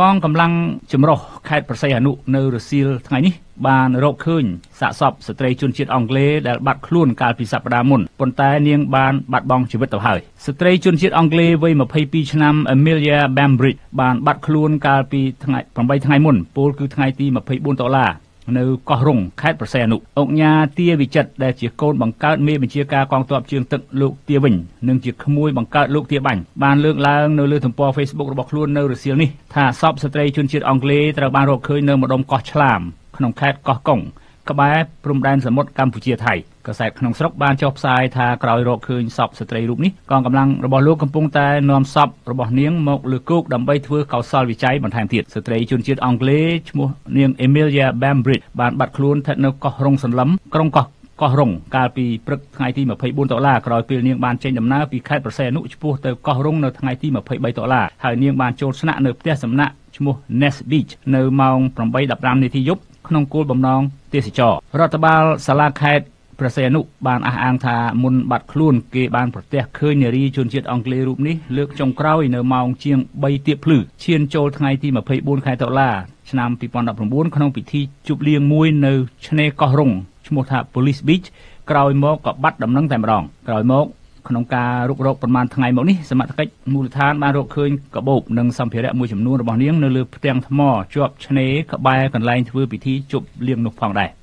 កងកម្លាំងចម្រុះខេត្តប្រស័យអនុនៅរសៀលថ្ងៃនេះបានរកឃើញសាកសពស្ត្រីជនជាតិអង់គ្លេសដែលបាត់ខ្លួនកាលពីសប្តាហ៍មុនប៉ុន្តែនាងបានបាត់បង់ជីវិតទៅហើយស្ត្រីជនជាតិអង់គ្លេសវ័យ22ឆ្នាំ Amelia Bambridge បានបាត់ខ្លួនកាលពីថ្ងៃ8ថ្ងៃមុនពលគឺថ្ងៃទី24ដុល្លារ នៅកោះរុងខេត្តប្រស័យអនុអង្គញាទាវិចិត្រដែលជាកូនបង្កើតមេបញ្ជាការកងទ័ពជើងទឹកលោកទាវិញនិងជាក្មួយបង្កើតលោកទាបាញ់បានលើកឡើងនៅលើទំព័រ Facebook របស់ខ្លួននៅរសៀលនេះថាសពស្ត្រីជនជាតិអង់គ្លេសត្រូវបានរកឃើញនៅម្ដុំកោះឆ្លាមក្នុងខេត្តកោះកុង ក្បែរព្រំដែនសមុទ្រកម្ពុជាថៃកាសែតក្នុងស្រុកបានចុះផ្សាយថាក្រោយរកឃើញសពស្ត្រីរូបនេះកងកម្លាំងរបស់លោកកំពុងតែនាំសពរបស់នាងមកលើគោកដើម្បីធ្វើកោសលវិច័យបន្ថែមទៀតស្ត្រីជនជាតិអង់គ្លេសឈ្មោះនាង Emilia Bambridge បានបាត់ខ្លួនស្ថិតនៅកោះរុងសន្លឹមក្រុងកោះកោះរុងកាលពីព្រឹកថ្ងៃទី24ដុល្លារក្រោយពេលនាងបានចេញដំណើរពីខេត្តប្រស័យអនុឆ្ពោះទៅកោះរុងនៅថ្ងៃទី23ដុល្លារហើយនាងបានចូលស្នាក់នៅផ្ទះសំណាក់ឈ្មោះ Ness Beach នៅម៉ោង8:15នាទីយប់ ក្នុងគោលបំណងទេសចររដ្ឋបាលសាលាខេត្តប្រសេនុបានអះអាងថាមុនបាត់ខ្លួនគេបានប្រទះឃើញនារីជនជាតិអង់គ្លេសរូបនេះលើកចុងក្រោយនៅម៉ោងជាង3ទៀបភ្លឺឈានចូលថ្ងៃទី24ខែតុលាឆ្នាំ2019ក្នុងពិធីជប់លៀងមួយនៅឆ្នេរកោះរុងឈ្មោះថា Police Beach ក្រោយមកក៏បាត់ដំណឹងតែម្ដងក្រោយមក ក្នុងការរុករកប្រមាណថ្ងៃមកនេះសមត្ថកិច្ចមូលដ្ឋានបានរកឃើញកាបូបនិងសម្ភារៈមួយចំនួនរបស់នាងនៅលើផ្ទាំងថ្មជាប់ឆ្នេរក្បែរកន្លែងធ្វើពិធីជប់លៀងនោះផងដែរ